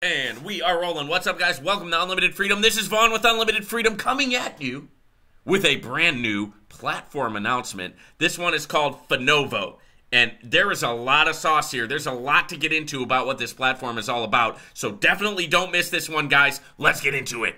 And we are rolling. What's up, guys? Welcome to Unlimited Freedom. This is Vaughn with Unlimited Freedom coming at you with a brand new platform announcement. This one is called Finovo. And there is a lot of sauce here. There's a lot to get into about what this platform is all about. So definitely don't miss this one, guys. Let's get into it.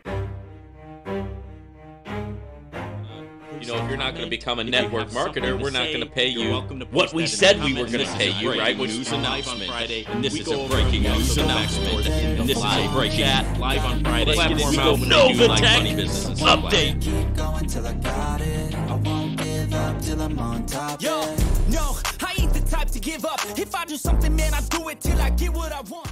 You know, if you're not going to become a network marketer, we're not going to pay you what we said we were going to pay you, right? Which news is live announcement. Friday, And this we is go a over breaking the news announcement. announcement. And this is a Live breaking chat live on Friday. Platform We go announcement. They do like funny Novatech business and stuff like that. update. keep going till I got it. I won't give up till I'm on top. Yo, no, I ain't the type to give up. If I do something, man, I do it till I get what I want.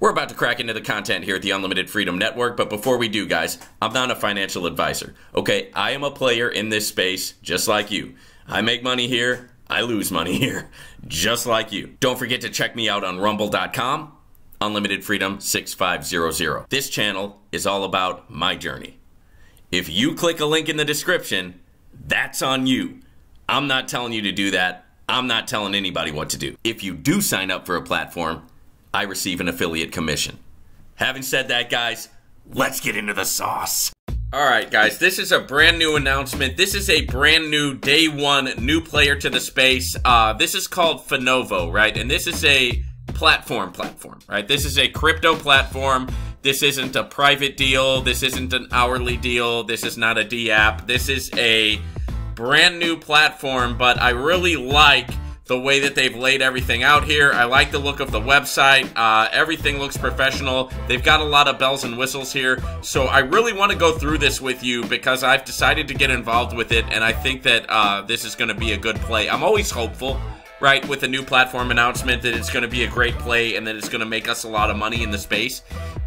We're about to crack into the content here at the Unlimited Freedom Network, but before we do, guys, I'm not a financial advisor. Okay, I am a player in this space just like you. I make money here, I lose money here, just like you. Don't forget to check me out on rumble.com, Unlimited Freedom 6500. This channel is all about my journey. If you click a link in the description, that's on you. I'm not telling you to do that. I'm not telling anybody what to do. If you do sign up for a platform, I receive an affiliate commission. Having said that, guys, let's get into the sauce. All right, guys, this is a brand new announcement. This is a brand new day one new player to the space. Uh, this is called Finovo, right? And this is a platform platform, right? This is a crypto platform. This isn't a private deal. This isn't an hourly deal. This is not a D app. This is a brand new platform, but I really like the way that they've laid everything out here. I like the look of the website. Uh, everything looks professional. They've got a lot of bells and whistles here. So I really want to go through this with you because I've decided to get involved with it, and I think that uh, this is going to be a good play. I'm always hopeful. Right, with a new platform announcement, that it's going to be a great play and that it's going to make us a lot of money in the space.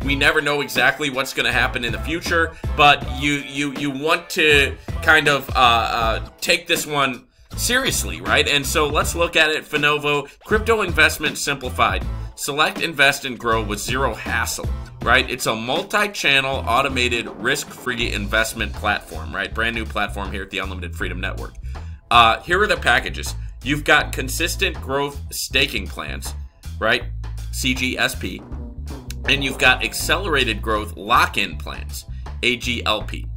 We never know exactly what's going to happen in the future, but you you you want to kind of uh, uh, take this one seriously, right? And so let's look at it. Finovo, crypto investment simplified. Select, invest, and grow with zero hassle, right? It's a multi channel, automated, risk free investment platform, right? Brand new platform here at the Unlimited Freedom Network. Uh, here are the packages. You've got consistent growth staking plans, right? CGSP. And you've got accelerated growth lock in plans, AGLP.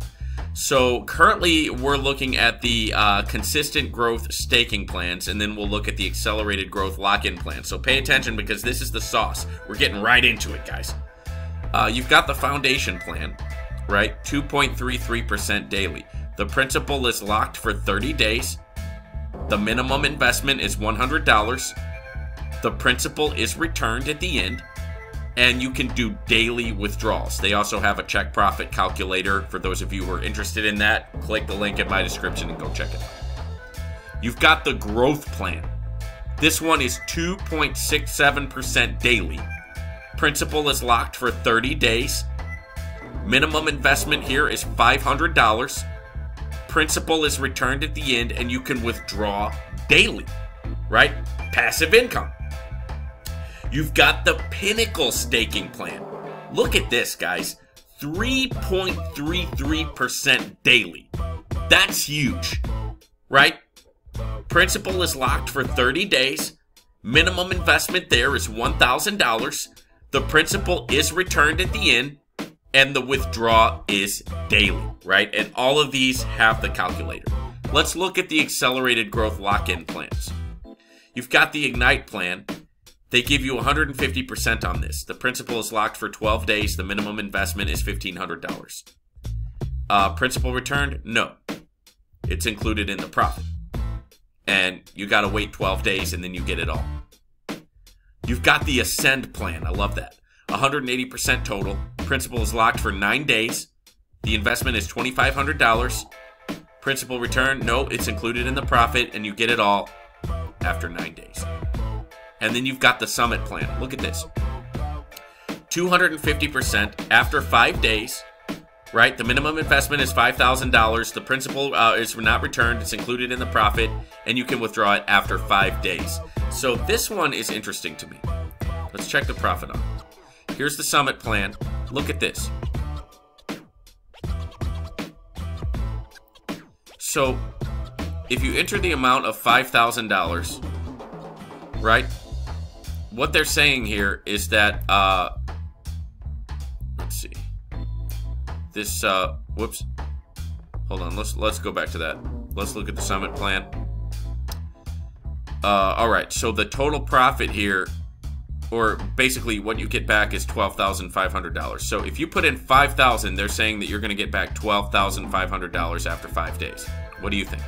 So currently, we're looking at the uh, consistent growth staking plans, and then we'll look at the accelerated growth lock-in plan. So pay attention because this is the sauce. We're getting right into it, guys. Uh, you've got the foundation plan, right? 2.33% daily. The principal is locked for 30 days. The minimum investment is $100. The principal is returned at the end and you can do daily withdrawals. They also have a check profit calculator for those of you who are interested in that. Click the link in my description and go check it out. You've got the growth plan. This one is 2.67% daily. Principal is locked for 30 days. Minimum investment here is $500. Principal is returned at the end and you can withdraw daily, right? Passive income. You've got the Pinnacle staking plan. Look at this, guys 3.33% daily. That's huge, right? Principal is locked for 30 days. Minimum investment there is $1,000. The principal is returned at the end, and the withdraw is daily, right? And all of these have the calculator. Let's look at the accelerated growth lock in plans. You've got the Ignite plan. They give you 150% on this. The principal is locked for 12 days. The minimum investment is $1,500. Uh, principal returned? No. It's included in the profit. And you got to wait 12 days and then you get it all. You've got the Ascend plan. I love that. 180% total. Principal is locked for nine days. The investment is $2,500. Principal return? No, it's included in the profit and you get it all after nine days. And then you've got the Summit plan. Look at this 250% after five days, right? The minimum investment is $5,000. The principal uh, is not returned, it's included in the profit, and you can withdraw it after five days. So this one is interesting to me. Let's check the profit on. Here's the Summit plan. Look at this. So if you enter the amount of $5,000, right? What they're saying here is that uh, let's see. This uh, whoops. Hold on. Let's let's go back to that. Let's look at the summit plan. Uh, all right. So the total profit here, or basically what you get back, is twelve thousand five hundred dollars. So if you put in five thousand, they're saying that you're going to get back twelve thousand five hundred dollars after five days. What do you think?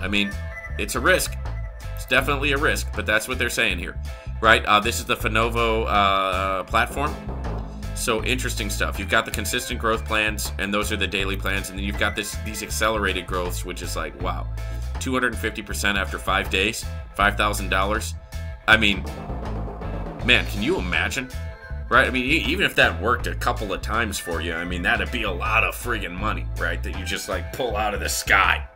I mean, it's a risk. It's definitely a risk, but that's what they're saying here, right? Uh, this is the Finovo uh, platform. So interesting stuff. You've got the consistent growth plans, and those are the daily plans, and then you've got this these accelerated growths, which is like wow, 250% after five days, five thousand dollars. I mean, man, can you imagine? Right? I mean, even if that worked a couple of times for you, I mean, that'd be a lot of friggin' money, right? That you just like pull out of the sky.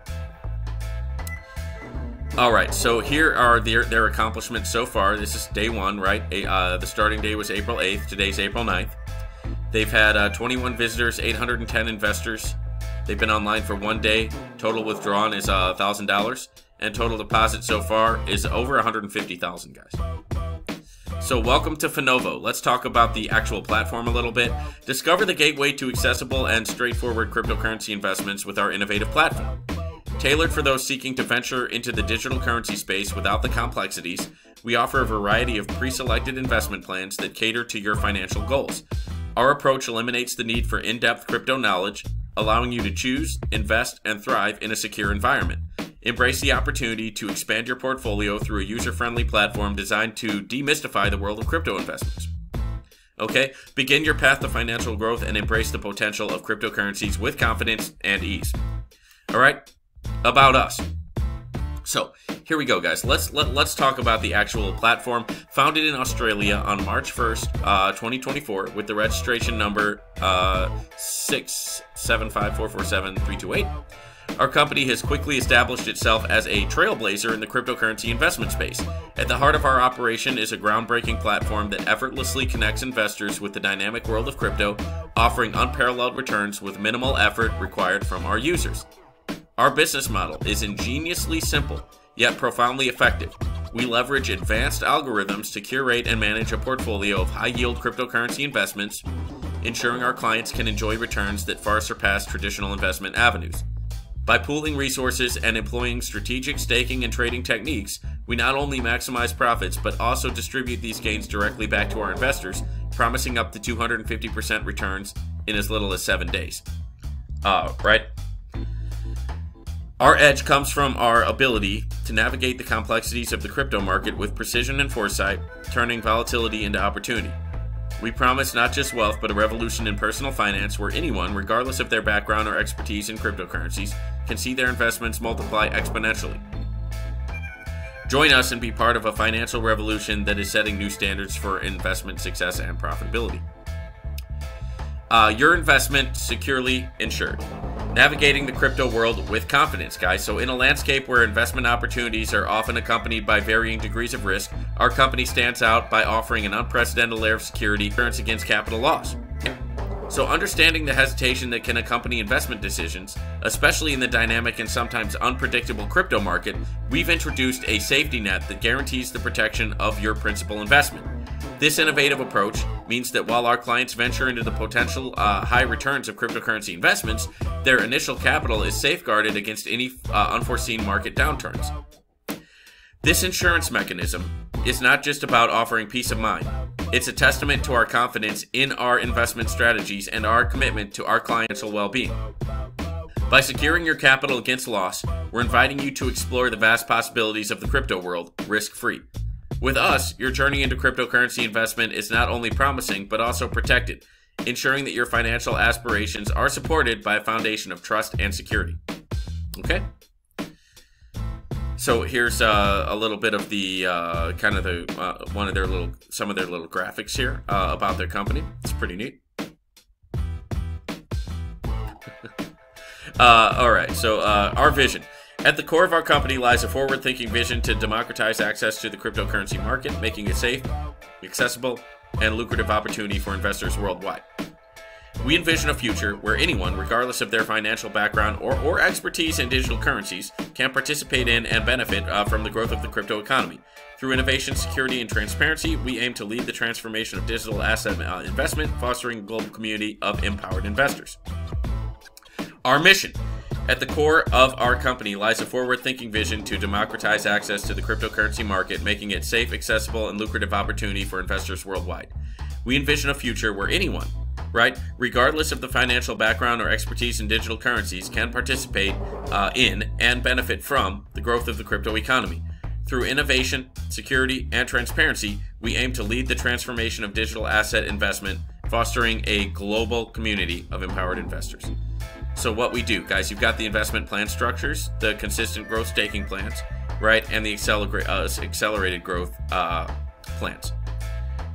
All right, so here are their, their accomplishments so far. This is day one, right? Uh, the starting day was April 8th. Today's April 9th. They've had uh, 21 visitors, 810 investors. They've been online for one day. Total withdrawn is uh, $1,000. And total deposit so far is over 150,000, guys. So, welcome to Finovo. Let's talk about the actual platform a little bit. Discover the gateway to accessible and straightforward cryptocurrency investments with our innovative platform. Tailored for those seeking to venture into the digital currency space without the complexities, we offer a variety of pre selected investment plans that cater to your financial goals. Our approach eliminates the need for in depth crypto knowledge, allowing you to choose, invest, and thrive in a secure environment. Embrace the opportunity to expand your portfolio through a user friendly platform designed to demystify the world of crypto investments. Okay, begin your path to financial growth and embrace the potential of cryptocurrencies with confidence and ease. All right, about us. So here we go, guys. Let's let, let's talk about the actual platform. Founded in Australia on March 1st, uh, 2024, with the registration number uh, six seven five four four seven three two eight. Our company has quickly established itself as a trailblazer in the cryptocurrency investment space. At the heart of our operation is a groundbreaking platform that effortlessly connects investors with the dynamic world of crypto, offering unparalleled returns with minimal effort required from our users. Our business model is ingeniously simple, yet profoundly effective. We leverage advanced algorithms to curate and manage a portfolio of high yield cryptocurrency investments, ensuring our clients can enjoy returns that far surpass traditional investment avenues. By pooling resources and employing strategic staking and trading techniques, we not only maximize profits but also distribute these gains directly back to our investors, promising up to 250% returns in as little as seven days. Uh, right? Our edge comes from our ability to navigate the complexities of the crypto market with precision and foresight, turning volatility into opportunity. We promise not just wealth, but a revolution in personal finance where anyone, regardless of their background or expertise in cryptocurrencies, can see their investments multiply exponentially. Join us and be part of a financial revolution that is setting new standards for investment success and profitability. Uh, your investment securely insured. Navigating the crypto world with confidence, guys. So, in a landscape where investment opportunities are often accompanied by varying degrees of risk, our company stands out by offering an unprecedented layer of security insurance against capital loss. So, understanding the hesitation that can accompany investment decisions, especially in the dynamic and sometimes unpredictable crypto market, we've introduced a safety net that guarantees the protection of your principal investment. This innovative approach means that while our clients venture into the potential uh, high returns of cryptocurrency investments, their initial capital is safeguarded against any uh, unforeseen market downturns. This insurance mechanism is not just about offering peace of mind. It's a testament to our confidence in our investment strategies and our commitment to our clients' well being. By securing your capital against loss, we're inviting you to explore the vast possibilities of the crypto world risk free. With us, your journey into cryptocurrency investment is not only promising, but also protected, ensuring that your financial aspirations are supported by a foundation of trust and security. Okay? So here's uh, a little bit of the uh, kind of the uh, one of their little some of their little graphics here uh, about their company. It's pretty neat. Uh, all right, so uh, our vision. At the core of our company lies a forward thinking vision to democratize access to the cryptocurrency market, making it a safe, accessible, and lucrative opportunity for investors worldwide. We envision a future where anyone, regardless of their financial background or, or expertise in digital currencies, can participate in and benefit uh, from the growth of the crypto economy. Through innovation, security, and transparency, we aim to lead the transformation of digital asset uh, investment, fostering a global community of empowered investors. Our mission at the core of our company lies a forward thinking vision to democratize access to the cryptocurrency market, making it safe, accessible, and lucrative opportunity for investors worldwide. We envision a future where anyone, right, regardless of the financial background or expertise in digital currencies, can participate uh, in and benefit from the growth of the crypto economy. Through innovation, security, and transparency, we aim to lead the transformation of digital asset investment, fostering a global community of empowered investors. So, what we do, guys, you've got the investment plan structures, the consistent growth staking plans, right, and the accelerate, uh, accelerated growth uh, plans,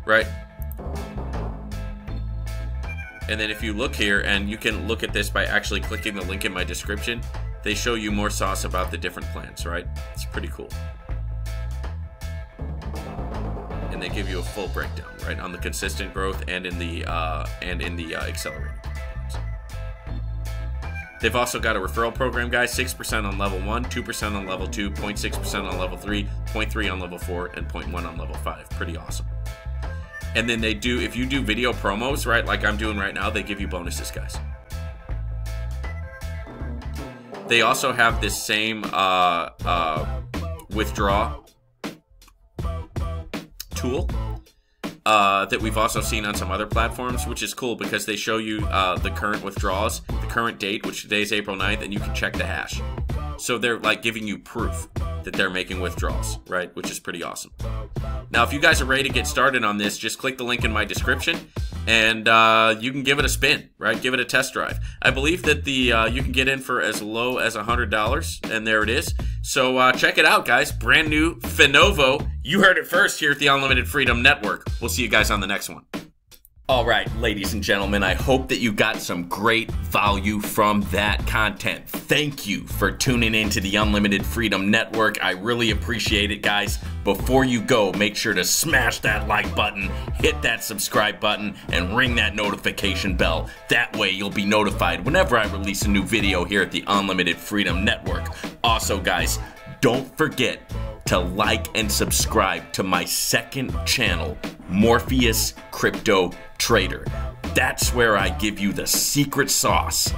right? And then if you look here, and you can look at this by actually clicking the link in my description, they show you more sauce about the different plans, right? It's pretty cool. And they give you a full breakdown, right, on the consistent growth and in the uh, and in the uh, accelerated. They've also got a referral program, guys 6% on level 1, 2% on level 2, 0.6% on level 3, 0.3 on level 4, and 0.1 on level 5. Pretty awesome. And then they do, if you do video promos, right, like I'm doing right now, they give you bonuses, guys. They also have this same uh, uh, withdraw tool uh, that we've also seen on some other platforms, which is cool because they show you uh, the current withdrawals, the current date, which today is April 9th, and you can check the hash. So they're like giving you proof that they're making withdrawals, right? Which is pretty awesome. Now, if you guys are ready to get started on this, just click the link in my description and uh, you can give it a spin, right? Give it a test drive. I believe that the uh, you can get in for as low as $100, and there it is. So uh, check it out, guys. Brand new Finovo. You heard it first here at the Unlimited Freedom Network. We'll see you guys on the next one. All right, ladies and gentlemen, I hope that you got some great value from that content. Thank you for tuning in to the Unlimited Freedom Network. I really appreciate it, guys. Before you go, make sure to smash that like button, hit that subscribe button, and ring that notification bell. That way, you'll be notified whenever I release a new video here at the Unlimited Freedom Network. Also, guys, don't forget to like and subscribe to my second channel, Morpheus Crypto Trader. That's where I give you the secret sauce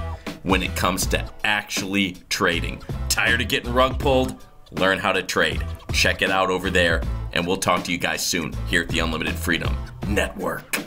when it comes to actually trading. Tired of getting rug pulled? Learn how to trade. Check it out over there, and we'll talk to you guys soon here at the Unlimited Freedom Network.